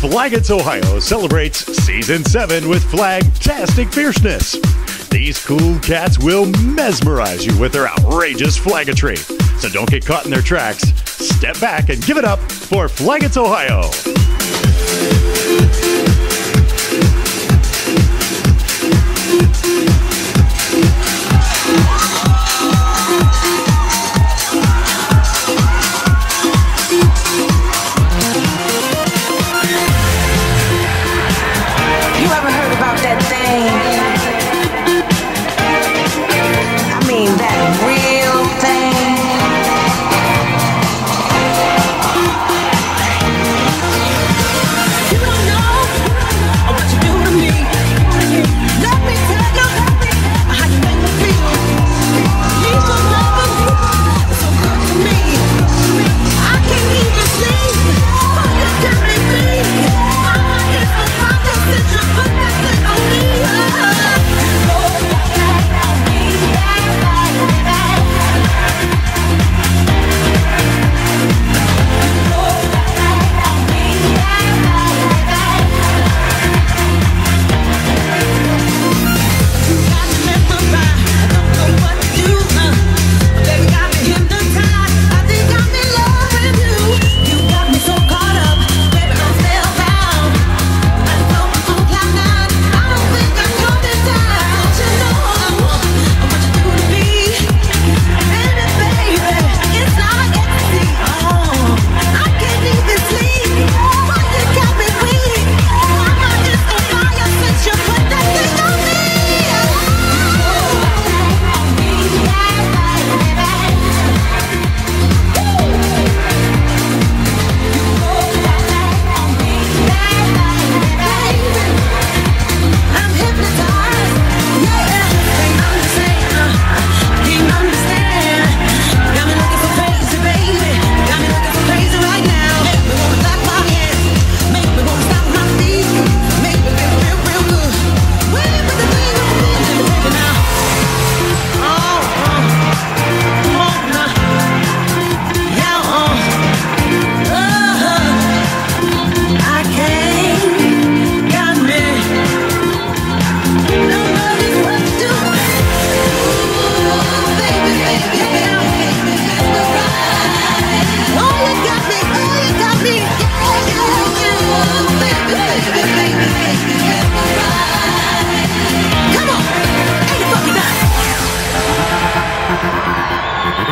Flaggots, Ohio celebrates Season 7 with Flagtastic Fierceness. These cool cats will mesmerize you with their outrageous flaggotry. So don't get caught in their tracks. Step back and give it up for Flaggots, Ohio.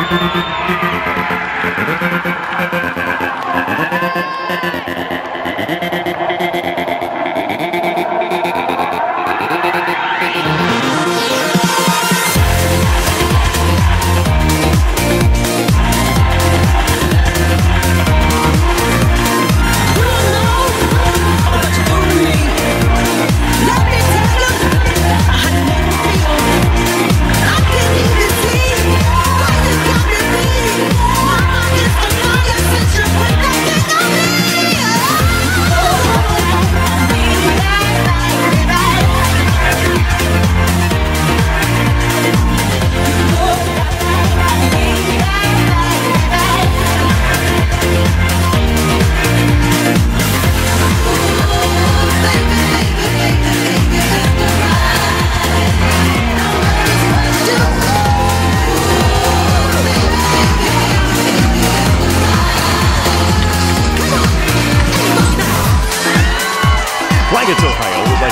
Flaggots,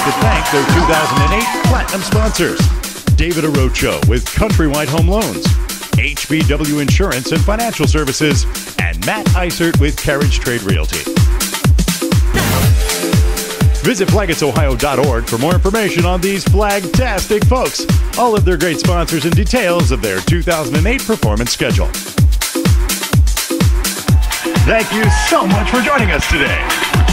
to thank their 2008 Platinum sponsors David Arocho with Countrywide Home Loans, HBW Insurance and Financial Services, and Matt Eisert with Carriage Trade Realty. Visit flaggotsohio.org for more information on these flagtastic folks, all of their great sponsors, and details of their 2008 performance schedule. Thank you so much for joining us today.